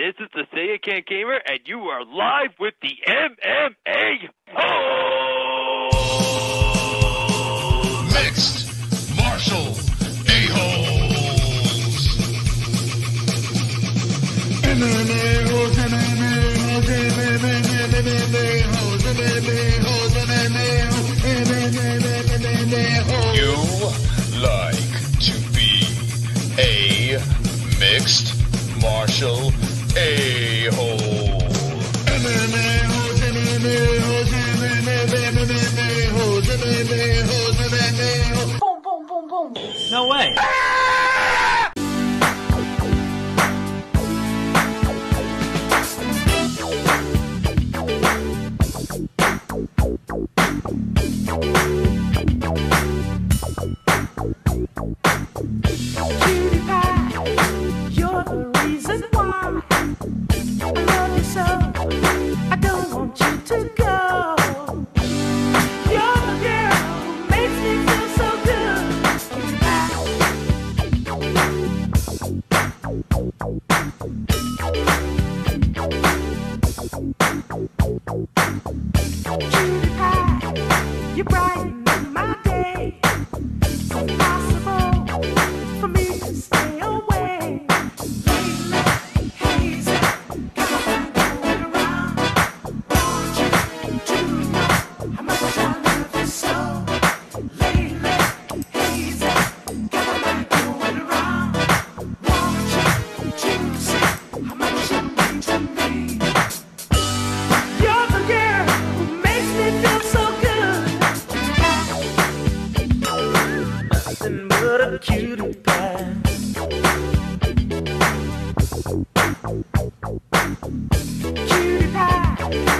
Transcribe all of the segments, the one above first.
This is the Say It Can Gamer, and you are live with the MMA Ho! Mixed Martial A-Holes! MMA-Holes, MMA-Holes, MMA-Holes, MMA-Holes, MMA-Holes, MMA-Holes, You like to be a mixed martial a-hole. No way. my day. It's impossible for me to but a cutie pie. Cutie pie.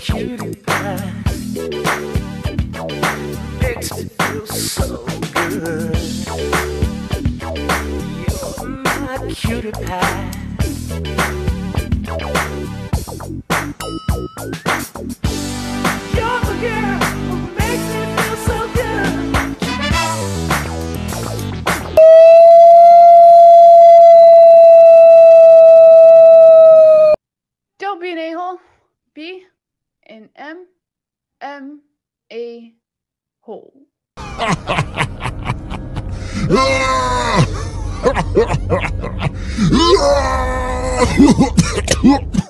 cutie pie. Makes me feel so good. You're my cutie pie. Yeah!